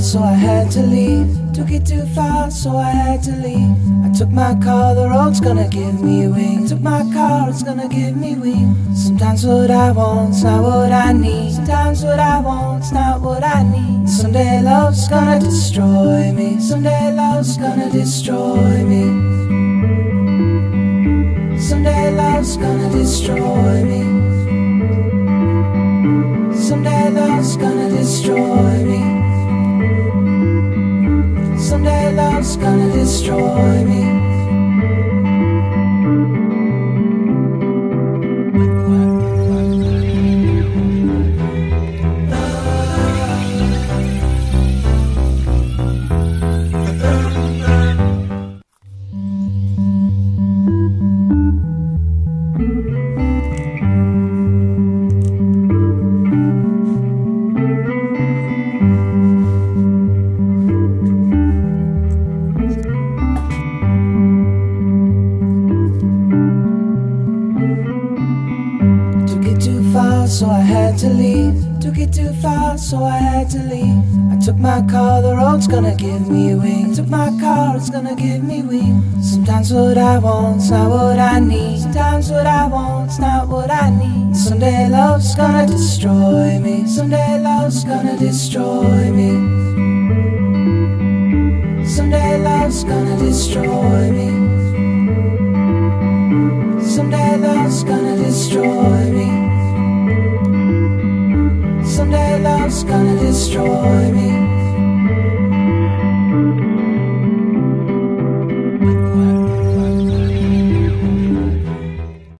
so I had to leave. Took it too far, so I had to leave. I took my car, the road's gonna give me wings. Took my car, it's gonna give me wings. Sometimes what I want's not what I need. Sometimes what I want's not what I need. Someday love's gonna destroy me. Someday love's gonna destroy me. Someday love's gonna destroy me. Love's gonna destroy me. So I had to leave. Took it too far, so I had to leave. I took my car, the road's gonna give me wings. Took my car, it's gonna give me wings. Sometimes what I want's not what I need. Sometimes what I want's not what I need. Someday love's gonna destroy me. Someday love's gonna destroy me. Someday love's gonna destroy me. Someday love's gonna destroy me. Love's gonna destroy me.